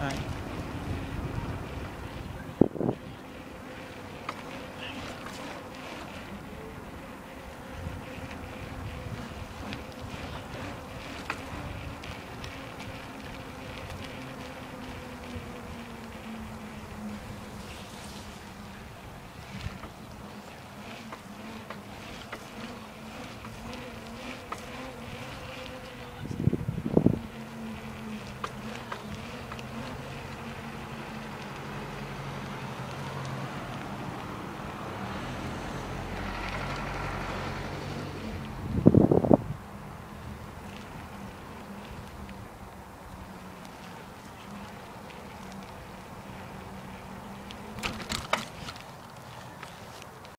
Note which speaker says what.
Speaker 1: Alright.